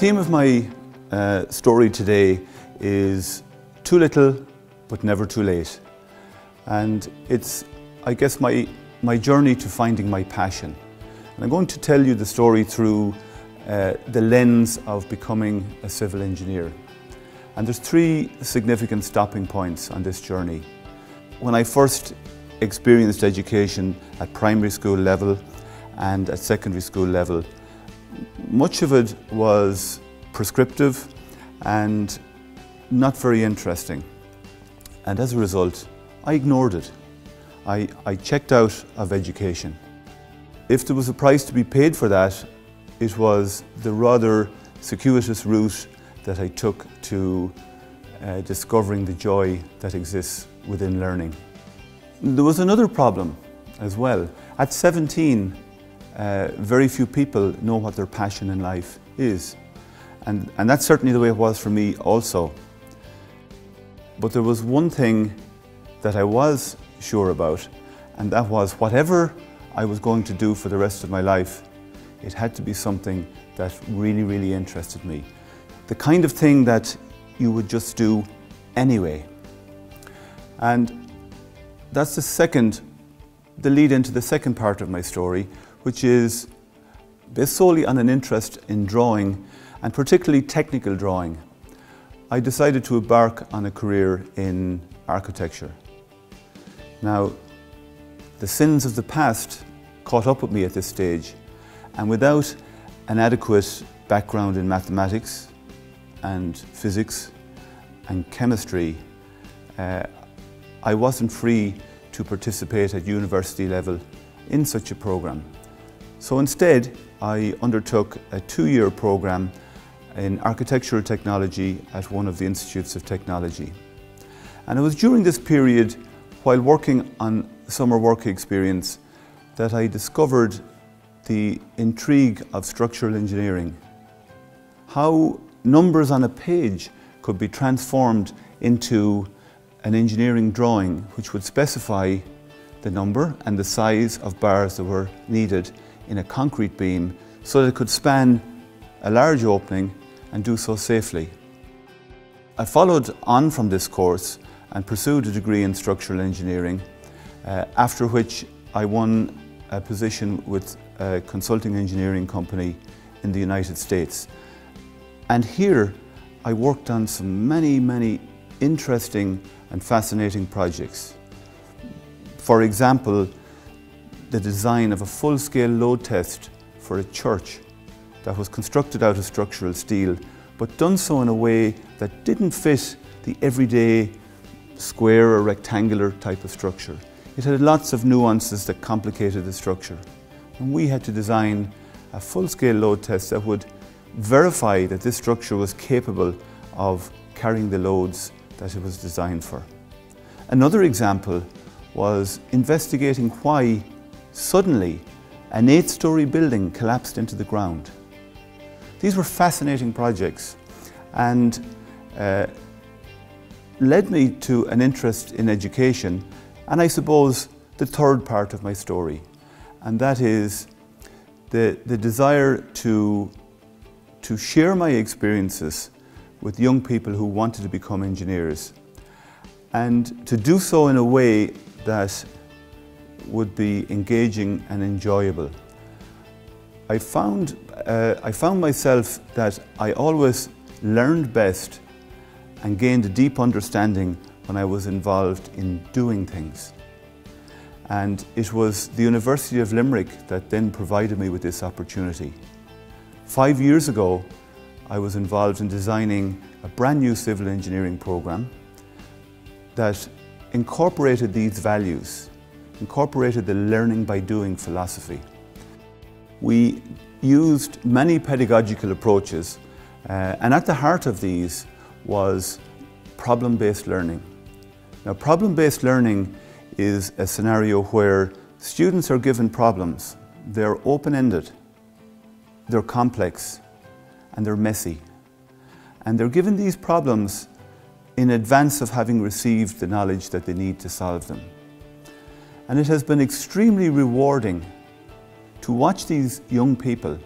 theme of my uh, story today is too little but never too late. And it's, I guess, my, my journey to finding my passion. And I'm going to tell you the story through uh, the lens of becoming a civil engineer. And there's three significant stopping points on this journey. When I first experienced education at primary school level and at secondary school level, much of it was prescriptive and not very interesting. And as a result, I ignored it. I, I checked out of education. If there was a price to be paid for that, it was the rather circuitous route that I took to uh, discovering the joy that exists within learning. There was another problem as well. At 17, uh, very few people know what their passion in life is. And, and that's certainly the way it was for me also. But there was one thing that I was sure about, and that was whatever I was going to do for the rest of my life, it had to be something that really, really interested me. The kind of thing that you would just do anyway. And that's the second, the lead into the second part of my story, which is based solely on an interest in drawing and particularly technical drawing. I decided to embark on a career in architecture. Now, the sins of the past caught up with me at this stage, and without an adequate background in mathematics and physics and chemistry, uh, I wasn't free to participate at university level in such a program. So instead, I undertook a two-year program in architectural technology at one of the Institutes of Technology. And it was during this period, while working on summer work experience, that I discovered the intrigue of structural engineering. How numbers on a page could be transformed into an engineering drawing which would specify the number and the size of bars that were needed in a concrete beam so that it could span a large opening and do so safely. I followed on from this course and pursued a degree in structural engineering, uh, after which I won a position with a consulting engineering company in the United States. And here I worked on some many, many interesting and fascinating projects. For example, the design of a full-scale load test for a church that was constructed out of structural steel, but done so in a way that didn't fit the everyday square or rectangular type of structure. It had lots of nuances that complicated the structure. And we had to design a full-scale load test that would verify that this structure was capable of carrying the loads that it was designed for. Another example was investigating why Suddenly, an eight-storey building collapsed into the ground. These were fascinating projects and uh, led me to an interest in education and I suppose the third part of my story and that is the, the desire to, to share my experiences with young people who wanted to become engineers and to do so in a way that would be engaging and enjoyable. I found, uh, I found myself that I always learned best and gained a deep understanding when I was involved in doing things. And it was the University of Limerick that then provided me with this opportunity. Five years ago, I was involved in designing a brand new civil engineering program that incorporated these values incorporated the learning by doing philosophy. We used many pedagogical approaches uh, and at the heart of these was problem-based learning. Now problem-based learning is a scenario where students are given problems. They're open-ended, they're complex and they're messy. And they're given these problems in advance of having received the knowledge that they need to solve them. And it has been extremely rewarding to watch these young people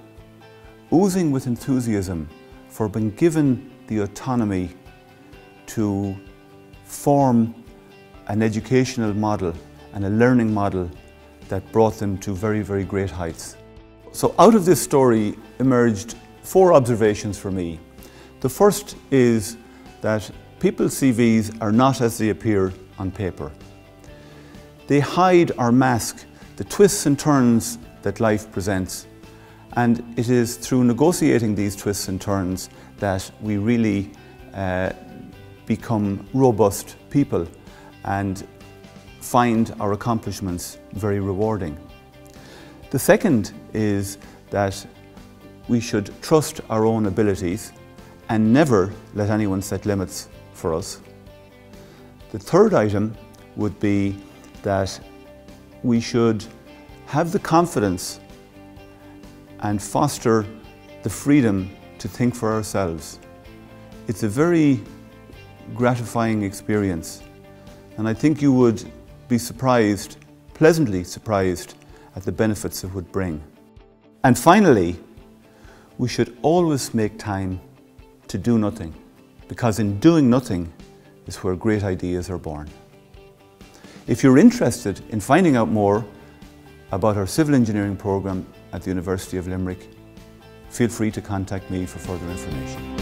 oozing with enthusiasm for being given the autonomy to form an educational model and a learning model that brought them to very, very great heights. So out of this story emerged four observations for me. The first is that people's CVs are not as they appear on paper. They hide or mask the twists and turns that life presents. And it is through negotiating these twists and turns that we really uh, become robust people and find our accomplishments very rewarding. The second is that we should trust our own abilities and never let anyone set limits for us. The third item would be that we should have the confidence and foster the freedom to think for ourselves. It's a very gratifying experience and I think you would be surprised, pleasantly surprised, at the benefits it would bring. And finally, we should always make time to do nothing, because in doing nothing is where great ideas are born. If you're interested in finding out more about our civil engineering programme at the University of Limerick, feel free to contact me for further information.